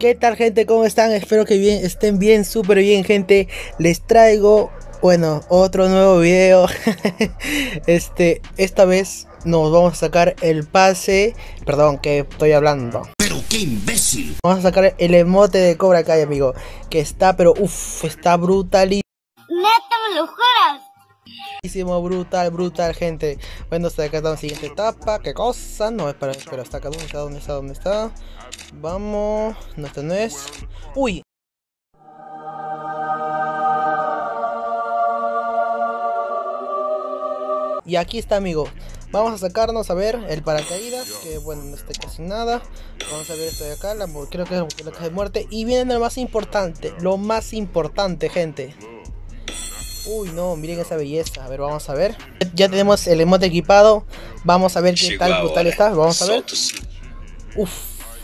¿Qué tal gente? ¿Cómo están? Espero que bien, estén bien, súper bien gente. Les traigo, bueno, otro nuevo video. este, esta vez nos vamos a sacar el pase. Perdón, que estoy hablando. Pero qué imbécil. Vamos a sacar el emote de Cobra Kai, amigo. Que está, pero uff, está brutal. Neta, me lo juras. Brutal, brutal, gente. Bueno, hasta acá está la siguiente etapa. ¿Qué cosa? No, espera, espera, está acá. ¿Dónde está? ¿Dónde está? ¿Dónde está? Vamos. No, este no es. ¡Uy! Y aquí está, amigo. Vamos a sacarnos a ver el paracaídas. Que bueno, no está casi nada. Vamos a ver esto de acá. La, creo que es la caja de muerte. Y viene lo más importante. Lo más importante, gente. Uy, no, miren esa belleza. A ver, vamos a ver. Ya tenemos el emote equipado. Vamos a ver qué tal brutal está. Vamos a ver. Uf,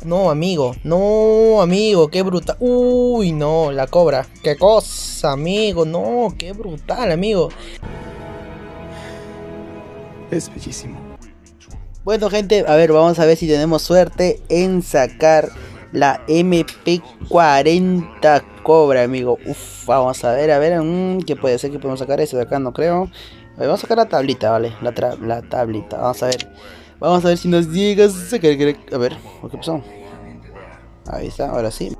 no, amigo. No, amigo, qué brutal. Uy, no, la cobra. Qué cosa, amigo. No, qué brutal, amigo. Es bellísimo. Bueno, gente, a ver, vamos a ver si tenemos suerte en sacar la MP40 Cobra, amigo. Uf, vamos a ver, a ver, mmm, ¿qué puede ser que podemos sacar eso de acá? No creo. vamos a sacar la tablita, vale, la, la tablita. Vamos a ver. Vamos a ver si nos llega a ver, ¿qué pasó? Ahí está, ahora sí.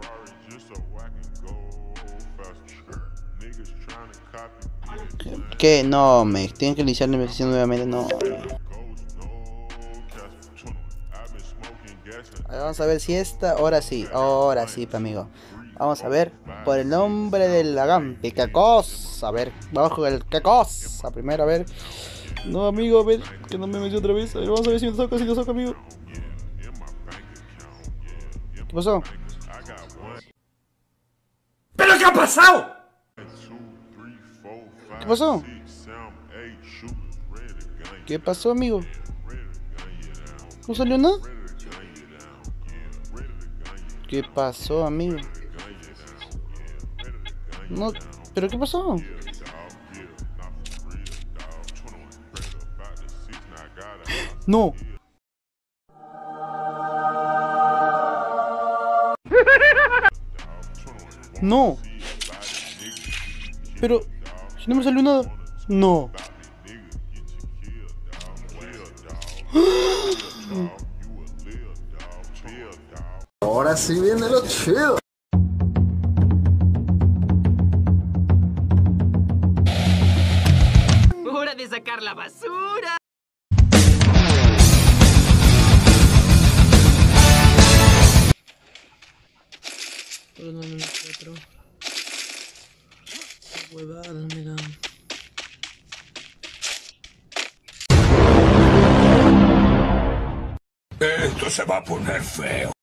¿Qué? No, me tienen que iniciar la investigación nuevamente, no. Vamos a ver si esta, ahora sí, ahora sí, amigo. Vamos a ver, por el nombre de la Gampi, qué cosa, a ver, vamos con el qué cosa, primero, a ver. No, amigo, a ver, que no me metió otra vez. A ver, vamos a ver si me toca, si me toca, amigo. ¿Qué pasó? ¿Pero qué ha pasado? ¿Qué pasó? ¿Qué pasó, amigo? ¿No salió nada? ¿Qué pasó, amigo? No, ¿pero qué pasó? No. No. Pero, si no me salió nada. No. Ahora sí viene lo chido. ¡Hora de sacar la basura! Pero no, no, otro. Huevada me da. Esto se va a poner feo.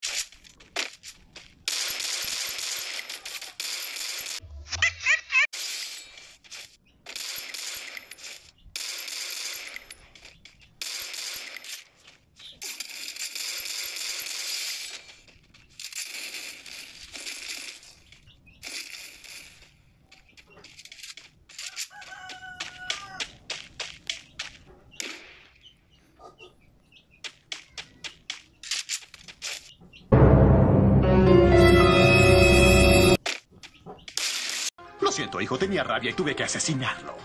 Hijo, tenía rabia y tuve que asesinarlo.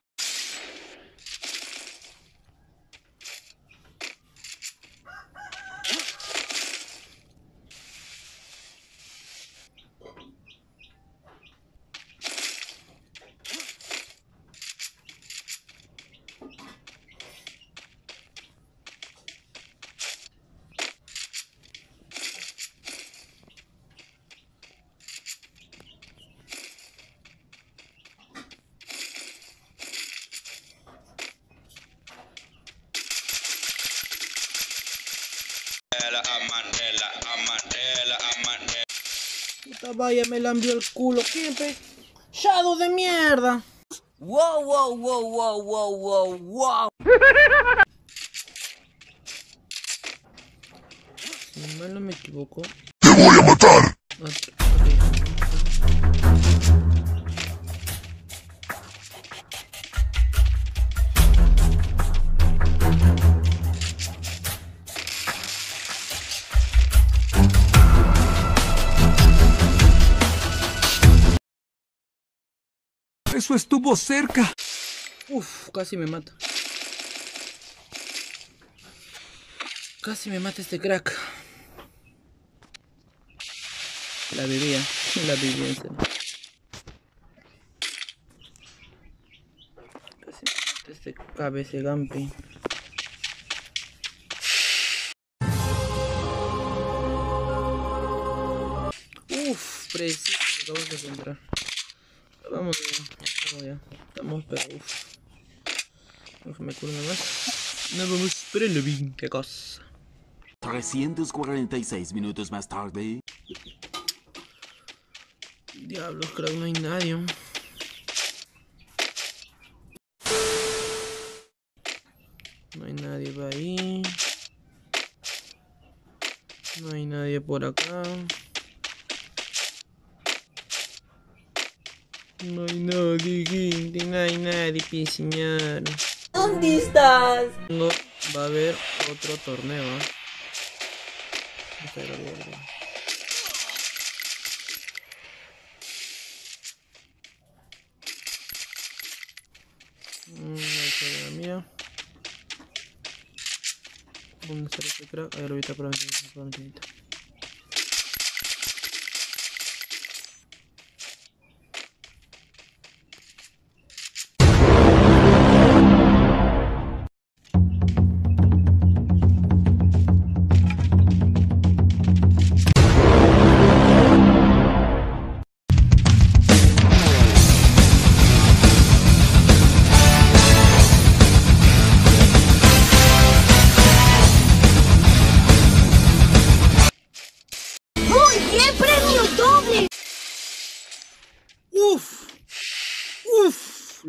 Puta vaya, me la envió el culo. ¿Quién, pe? Shadow de mierda. Wow, wow, wow, wow, wow, wow, wow. Si mal no me equivoco. ¡Te voy a matar! Eso estuvo cerca. Uf, casi me mata. Casi me mata este crack. La bebía, la bebía. Casi me mata este cabece gampi. Uf, preciso, acabamos de encontrar. Vamos ya, vamos ya. Estamos, pero uf. Uf, me curo nada más. Nos vamos por el lobby, qué cosa. 346 minutos más tarde. Diablos, creo que no hay nadie. No hay nadie por ahí. No hay nadie por acá. No hay nadie, gente, no hay nadie, piseñar. ¿Dónde estás? No, va a haber otro torneo. ¿eh? Vamos a ver, a ver, a ver. Mm, ahí está la mía. ¿Dónde está este crack? A ver, ahorita por la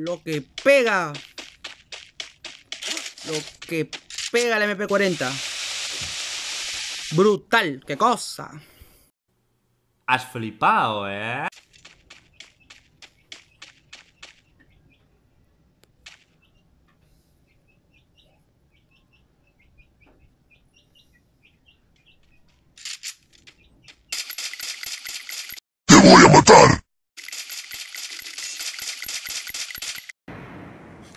lo que pega, lo que pega el MP40. Brutal, qué cosa. Has flipado, ¿eh? ¡Te voy a matar!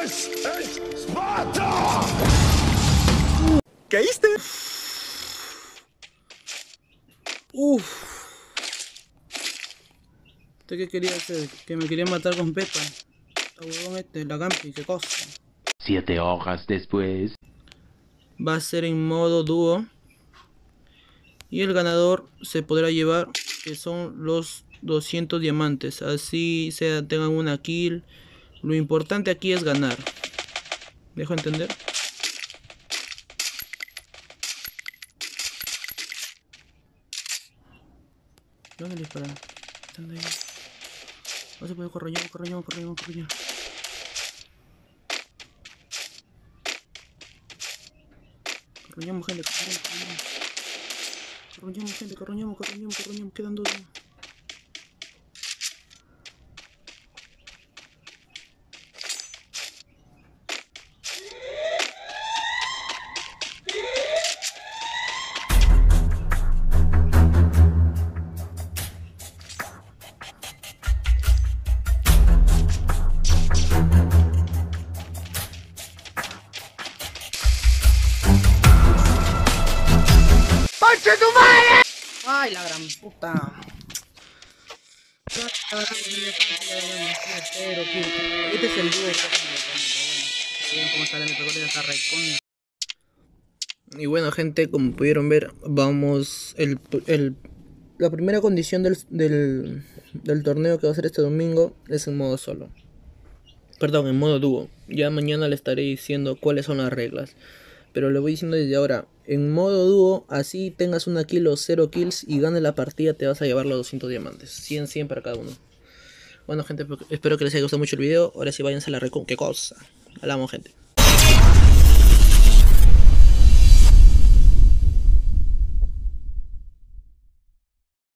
¡This is Sparta! ¿Caíste? Uf. ¿Usted qué quería hacer? Que me quería matar con Pepa. La huevón este, la Gampi, qué cosa. Siete horas después. Va a ser en modo dúo. Y el ganador se podrá llevar, que son los 200 diamantes. Así sea, tengan una kill. Lo importante aquí es ganar. ¿Dejo entender? ¿Dónde le disparan? ¿Dónde? No se puede correr, correr, correr, correr. Corroñamos gente, corroñamos, corroñamos. Corroñamos gente, corroñamos, corroñamos, corroñamos, quedan dos. ¡Ay, la gran puta! Este es el dúo. Miren cómo sale mi pecote está recontra. Y bueno, gente, como pudieron ver, vamos. El, el- la primera condición del, del, del torneo que va a ser este domingo es en modo solo. Perdón, en modo dúo. Ya mañana le estaré diciendo cuáles son las reglas. Pero le voy diciendo desde ahora, en modo dúo, así tengas una kill o 0 kills y ganes la partida, te vas a llevar los 200 diamantes. 100, 100 para cada uno. Bueno, gente, espero que les haya gustado mucho el video. Ahora sí, váyanse a la recon. ¿Qué cosa? Hablamos, gente.